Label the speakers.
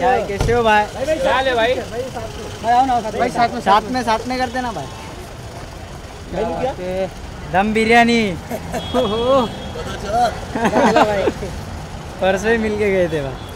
Speaker 1: क्या है कैसे हो भाई?
Speaker 2: भाई ले भाई?
Speaker 1: भाई आओ ना भाई साथ में साथ में साथ में कर देना भाई। ओके, दम बिरयानी। परसों ही मिल के गए थे भाई।